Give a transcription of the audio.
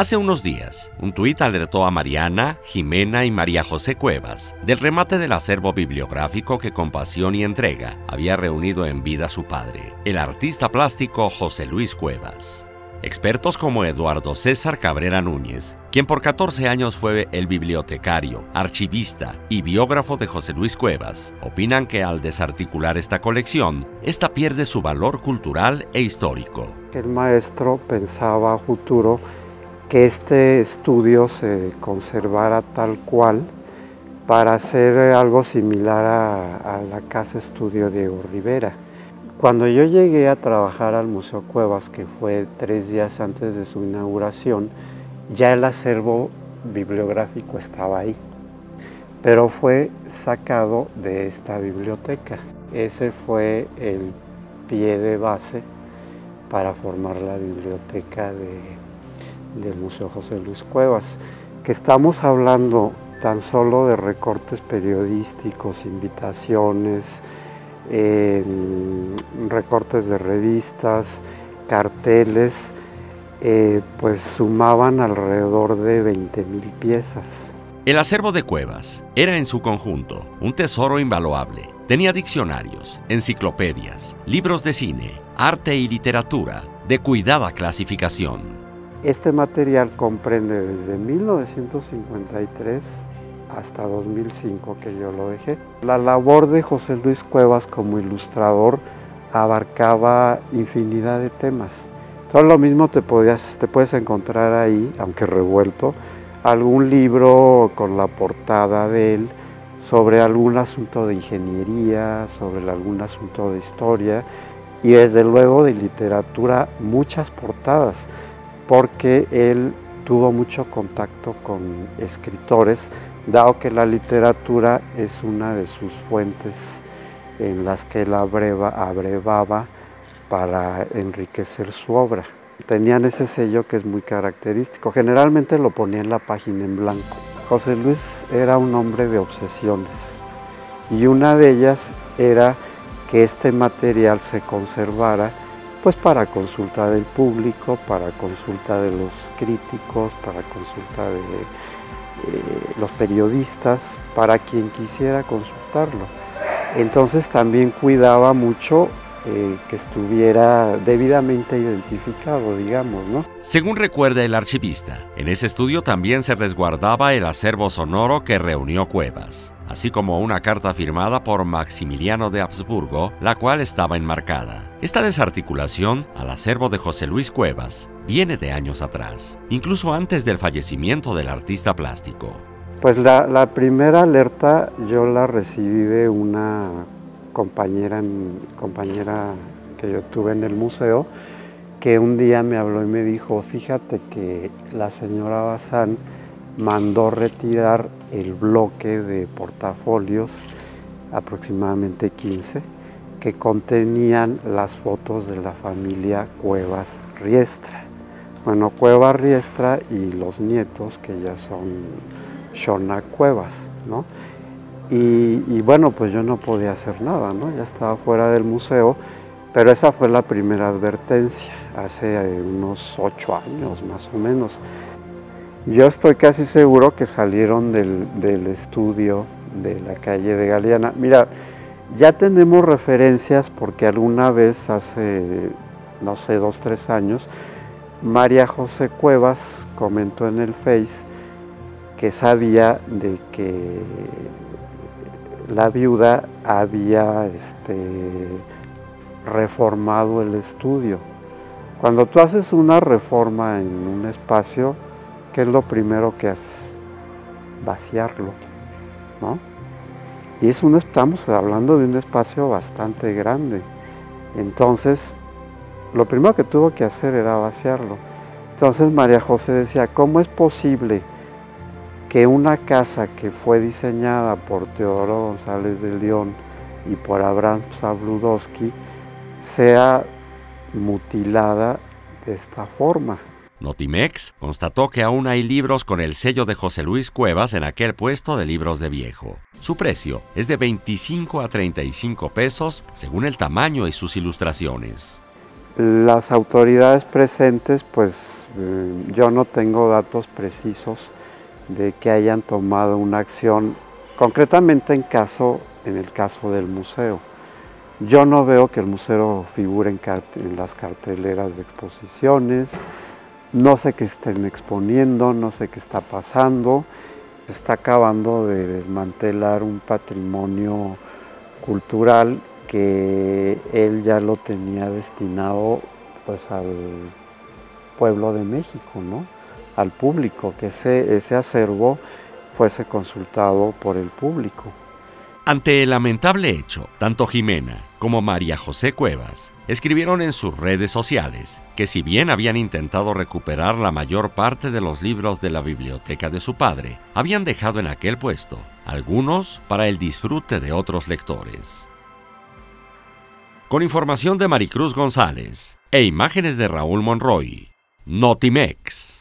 Hace unos días, un tuit alertó a Mariana, Jimena y María José Cuevas del remate del acervo bibliográfico que con pasión y entrega había reunido en vida su padre, el artista plástico José Luis Cuevas. Expertos como Eduardo César Cabrera Núñez, quien por 14 años fue el bibliotecario, archivista y biógrafo de José Luis Cuevas, opinan que al desarticular esta colección, esta pierde su valor cultural e histórico. El maestro pensaba futuro que este estudio se conservara tal cual para hacer algo similar a, la Casa Estudio Diego Rivera. Cuando yo llegué a trabajar al Museo Cuevas, que fue tres días antes de su inauguración, ya el acervo bibliográfico estaba ahí, pero fue sacado de esta biblioteca. Ese fue el pie de base para formar la biblioteca de, del Museo José Luis Cuevas, que estamos hablando tan solo de recortes periodísticos, invitaciones, recortes de revistas, carteles, eh, pues sumaban alrededor de 20 mil piezas. El acervo de Cuevas era en su conjunto un tesoro invaluable. Tenía diccionarios, enciclopedias, libros de cine, arte y literatura de cuidada clasificación. Este material comprende desde 1953 hasta 2005 que yo lo dejé. La labor de José Luis Cuevas como ilustrador abarcaba infinidad de temas. Todo lo mismo te, podías, te puedes encontrar ahí, aunque revuelto, algún libro con la portada de él sobre algún asunto de ingeniería, sobre algún asunto de historia y desde luego de literatura muchas portadas, porque él tuvo mucho contacto con escritores dado que la literatura es una de sus fuentes en las que él abrevaba para enriquecer su obra. Tenían ese sello que es muy característico, generalmente lo ponía en la página en blanco. José Luis era un hombre de obsesiones y una de ellas era que este material se conservara pues para consulta del público, para consulta de los críticos, para consulta de eh, los periodistas, para quien quisiera consultarlo. Entonces también cuidaba mucho eh, que estuviera debidamente identificado, digamos, ¿no? Según recuerda el archivista, en ese estudio también se resguardaba el acervo sonoro que reunió Cuevas, así como una carta firmada por Maximiliano de Habsburgo, la cual estaba enmarcada. Esta desarticulación al acervo de José Luis Cuevas viene de años atrás, incluso antes del fallecimiento del artista plástico. Pues la, primera alerta yo la recibí de una compañera, compañera que yo tuve en el museo, que un día me habló y me dijo, fíjate que la señora Bazán mandó retirar el bloque de portafolios, aproximadamente 15, que contenían las fotos de la familia Cuevas Riestra. Bueno, Cueva Riestra y los nietos, que ya son Shona Cuevas, ¿no? Y, bueno, pues yo no podía hacer nada, ¿no? Ya estaba fuera del museo, pero esa fue la primera advertencia, hace unos ocho años más o menos. Yo estoy casi seguro que salieron del, del estudio de la calle de Galeana. Mira, ya tenemos referencias porque alguna vez hace, no sé, dos, tres años, María José Cuevas comentó en el Face que sabía de que la viuda había este, reformado el estudio. Cuando tú haces una reforma en un espacio, ¿qué es lo primero que haces? Vaciarlo, ¿no? Y es un, estamos hablando de un espacio bastante grande. Entonces, lo primero que tuvo que hacer era vaciarlo. Entonces María José decía, ¿cómo es posible que una casa que fue diseñada por Teodoro González de León y por Abraham Sabludowski sea mutilada de esta forma? Notimex constató que aún hay libros con el sello de José Luis Cuevas en aquel puesto de libros de viejo. Su precio es de 25 a 35 pesos según el tamaño y sus ilustraciones las autoridades presentes pues eh, yo no tengo datos precisos de que hayan tomado una acción, concretamente en, caso, en el caso del museo. Yo no veo que el museo figure en, las carteleras de exposiciones, no sé qué estén exponiendo, no sé qué está pasando, está acabando de desmantelar un patrimonio cultural que él ya lo tenía destinado pues al pueblo de México, ¿no? Al público, que ese, ese acervo fuese consultado por el público. Ante el lamentable hecho, tanto Jimena como María José Cuevas escribieron en sus redes sociales que si bien habían intentado recuperar la mayor parte de los libros de la biblioteca de su padre, habían dejado en aquel puesto algunos para el disfrute de otros lectores. Con información de Maricruz González e imágenes de Raúl Monroy, Notimex.